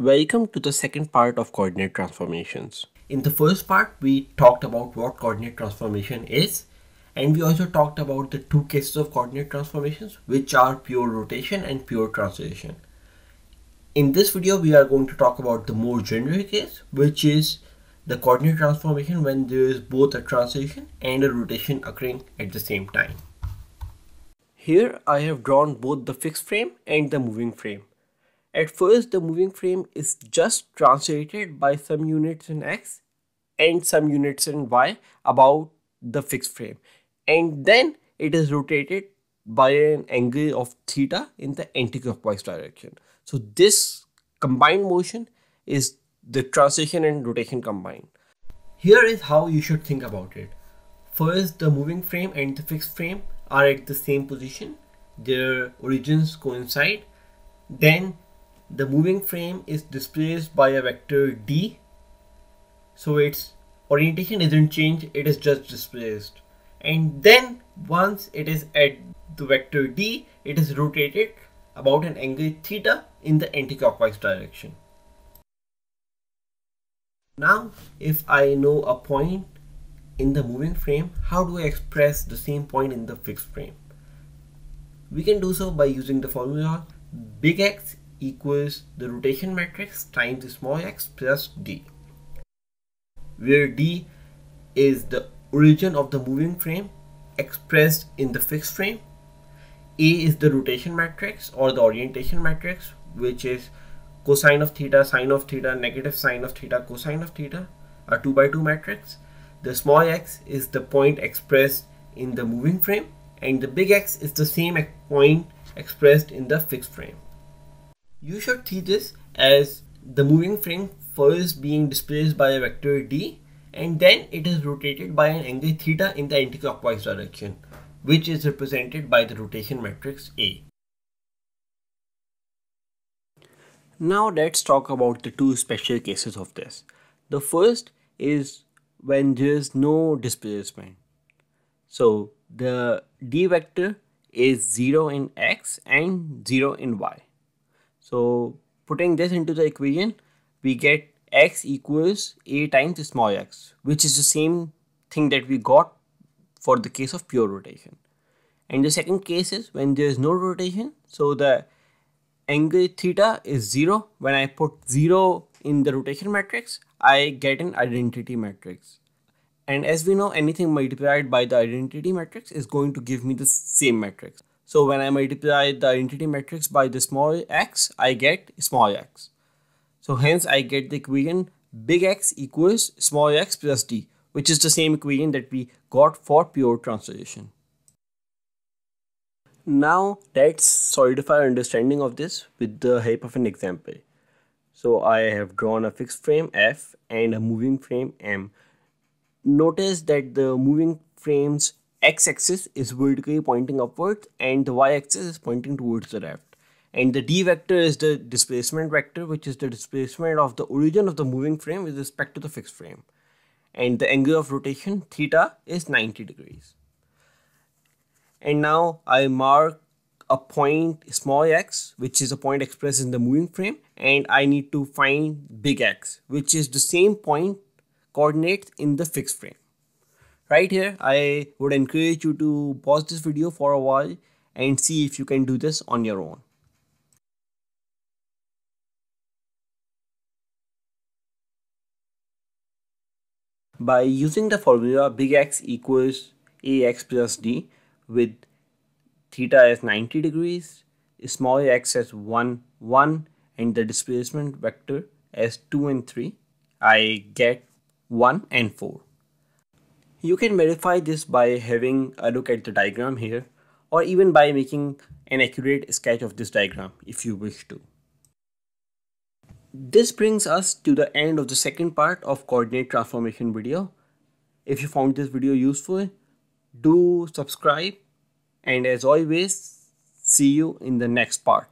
Welcome to the second part of coordinate transformations. In the first part, we talked about what coordinate transformation is and we also talked about the two cases of coordinate transformations which are pure rotation and pure translation. In this video, we are going to talk about the more general case which is the coordinate transformation when there is both a translation and a rotation occurring at the same time. Here I have drawn both the fixed frame and the moving frame. At first the moving frame is just translated by some units in x and some units in y about the fixed frame and then it is rotated by an angle of theta in the anti-clockwise direction. So this combined motion is the translation and rotation combined. Here is how you should think about it. First, the moving frame and the fixed frame are at the same position. Their origins coincide. Then the moving frame is displaced by a vector d. So its orientation isn't changed, it is just displaced. And then once it is at the vector d, it is rotated about an angle theta in the anti-clockwise direction. Now, if I know a point in the moving frame, how do I express the same point in the fixed frame? We can do so by using the formula big X equals the rotation matrix times small x plus d, where d is the origin of the moving frame expressed in the fixed frame. A is the rotation matrix or the orientation matrix, which is cosine of theta, sine of theta, negative sine of theta, cosine of theta, a 2 by 2 matrix. The small x is the point expressed in the moving frame and the big X is the same point expressed in the fixed frame. You should see this as the moving frame first being displaced by a vector d and then it is rotated by an angle theta in the anticlockwise direction which is represented by the rotation matrix A. Now let's talk about the two special cases of this. The first is when there is no displacement. So the d vector is 0 in x and 0 in y. So putting this into the equation, we get x equals a times small x, which is the same thing that we got for the case of pure rotation. And the second case is when there is no rotation, so the angle theta is 0 when I put 0 in the rotation matrix I get an identity matrix. And as we know anything multiplied by the identity matrix is going to give me the same matrix so when I multiply the identity matrix by the small x I get small x so hence I get the equation big X equals small x plus d which is the same equation that we got for pure translation. Now let's solidify our understanding of this with the help of an example. So I have drawn a fixed frame F and a moving frame M. Notice that the moving frame's x-axis is vertically pointing upwards and the y-axis is pointing towards the left. And the d vector is the displacement vector which is the displacement of the origin of the moving frame with respect to the fixed frame. And the angle of rotation theta is 90 degrees and now I mark a point small x which is a point expressed in the moving frame and I need to find big X which is the same point coordinate in the fixed frame. Right here I would encourage you to pause this video for a while and see if you can do this on your own. By using the formula big X equals ax plus d with theta as 90 degrees, small x as 1, 1 and the displacement vector as 2 and 3, I get 1 and 4. You can verify this by having a look at the diagram here or even by making an accurate sketch of this diagram if you wish to. This brings us to the end of the second part of coordinate transformation video. If you found this video useful, do subscribe and as always see you in the next part